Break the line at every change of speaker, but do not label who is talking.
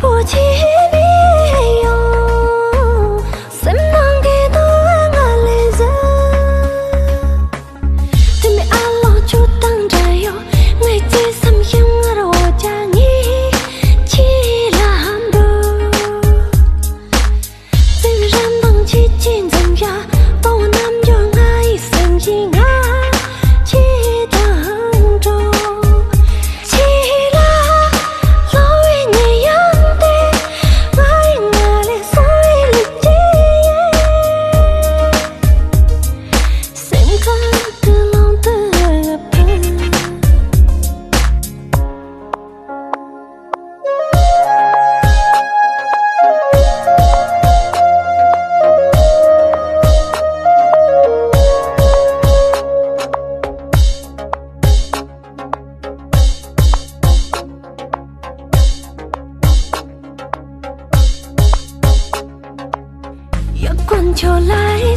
不记 bùa chỉ trở lại